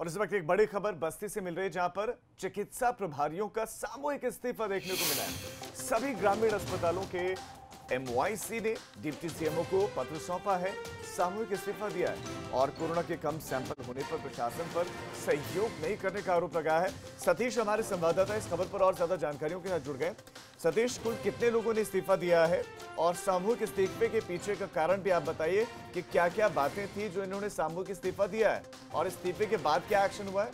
और इस वक्त एक बड़ी खबर बस्ती से मिल रही है, जहाँ पर चिकित्सा प्रभारियों का सामूहिक इस्तीफा देखने को मिला है। सभी ग्रामीण अस्पतालों के एमवाईसी ने डिप्टी सीएमओ को पत्र सौंपा है, सामूहिक इस्तीफा दिया है और कोरोना के कम सैंपल होने पर प्रशासन पर सहयोग नहीं करने का आरोप लगाया है। सतीश हमारे संवाददाता इस खबर पर और ज़्यादा जानकारियों के साथ जुड़ गए। सतीश, कुल कितने लोगों ने इस्तीफा दिया है? और सामूहिक इस्तीफे के पीछे का कारण भी आप बताइए कि क्या क्या बातें थी जो इन्होंने सामूहिक इस्तीफा दिया है? और इस्तीफे के बाद क्या एक्शन हुआ है?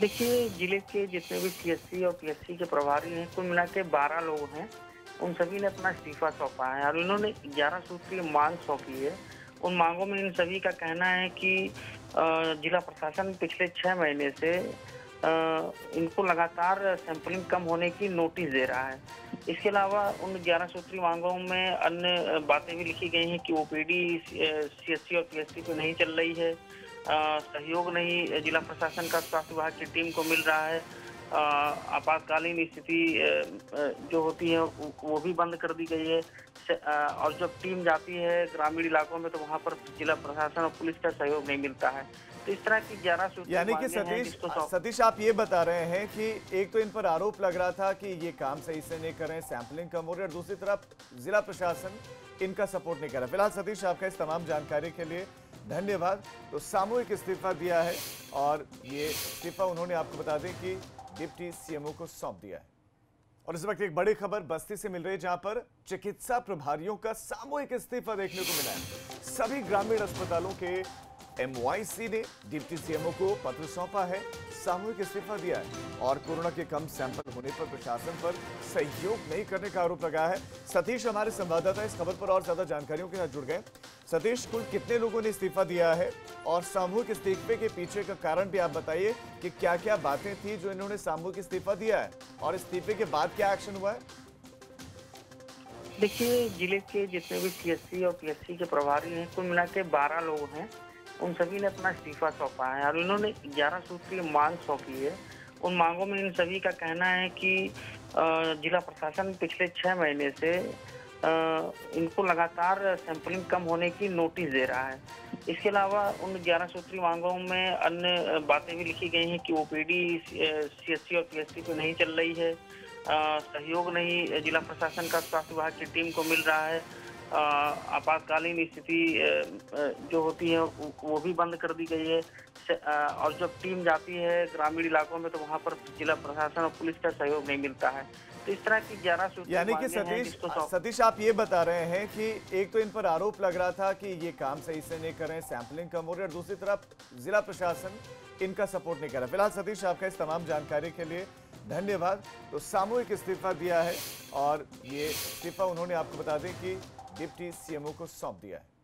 देखिए, ज़िले के जितने भी सीएससी और पीएससी के प्रभारी हैं, कुल मिला के बारह लोग हैं। उन सभी ने अपना इस्तीफा सौंपा है और इन्होंने ग्यारह सूत्रीय मांग सौंपी है। उन मांगों में इन सभी का कहना है कि जिला प्रशासन पिछले छह महीने से इनको लगातार सैंपलिंग कम होने की नोटिस दे रहा है। इसके अलावा उन ग्यारह सूत्री मांगों में अन्य बातें भी लिखी गई हैं कि ओपीडी सीएससी और पीएससी पे नहीं चल रही है। सहयोग नहीं, जिला प्रशासन का स्वास्थ्य विभाग की टीम को मिल रहा है। आपातकालीन स्थिति जो होती है वो भी बंद कर दी गई है। और जब टीम जाती है ग्रामीण इलाकों में तो वहाँ पर जिला प्रशासन और पुलिस का सहयोग नहीं मिलता है। तो इस तरह की ग्यारह सूची यानी कि सतीश सतीश आप ये बता रहे हैं कि एक तो इन पर आरोप लग रहा था कि ये काम सही से नहीं कर रहे हैं सैंपलिंग कम हो रही है और दूसरी तरफ़ जिला प्रशासन इनका सपोर्ट नहीं कर रहा। फ़िलहाल सतीश आपका इस तमाम जानकारी के लिए धन्यवाद। तो सामूहिक इस्तीफा दिया है और ये इस्तीफा उन्होंने आपको बता दें कि डिप्टी सीएमओ को सौंप दिया है। और इस वक्त एक बड़ी खबर बस्ती से मिल रही है, जहाँ पर चिकित्सा प्रभारियों का सामूहिक इस्तीफा देखने को मिला है। सभी ग्रामीण अस्पतालों के एमवाईसी ने डिप्टी सीएमओ को पत्र सौंपा है, सामूहिक इस्तीफा दिया है। और कोरोना के कम सैंपल होने पर प्रशासन पर सहयोग नहीं करने का आरोप लगाया है। सतीश हमारे संवाददाता इस खबर पर और ज़्यादा जानकारियों के साथ जुड़ गए। सतीश, कुल कितने लोगों ने इस्तीफा दिया है? और सामूहिक इस्तीफे के पीछे का कारण भी आप बताइए कि क्या क्या बातें थी जो इन्होंने सामूहिक इस्तीफा दिया है? और इस्तीफे के बाद क्या एक्शन हुआ है? देखिए, ज़िले के जितने भी सीएससी और पीएससी के प्रभारी हैं, कुल मिला के बारह लोग हैं। उन सभी ने अपना इस्तीफा सौंपा है और इन्होंने ग्यारह सूत्रीय मांग सौंपी है। उन मांगों में इन सभी का कहना है कि जिला प्रशासन पिछले छह महीने से इनको लगातार सैंपलिंग कम होने की नोटिस दे रहा है। इसके अलावा उन ग्यारह सूत्री मांगों में अन्य बातें भी लिखी गई हैं कि ओपीडी सीएससी और पीएससी पे नहीं चल रही है। सहयोग नहीं, जिला प्रशासन का स्वास्थ्य विभाग की टीम को मिल रहा है। आपातकालीन स्थिति जो होती है वो भी बंद कर दी गई है। और जब टीम जाती है ग्रामीण इलाकों में तो वहाँ पर जिला प्रशासन और पुलिस का सहयोग नहीं मिलता है। तो इस तरह की ग्यारह सूची यानी कि सतीश सतीश आप ये बता रहे हैं कि एक तो इन पर आरोप लग रहा था कि ये काम सही से नहीं कर रहे हैं सैंपलिंग कम हो रही है और दूसरी तरफ़ जिला प्रशासन इनका सपोर्ट नहीं कर रहा। फ़िलहाल सतीश आपका इस तमाम जानकारी के लिए धन्यवाद। तो सामूहिक इस्तीफा दिया है और ये इस्तीफा उन्होंने आपको बता दें कि डिप्टी सीएमओ को सौंप दिया है।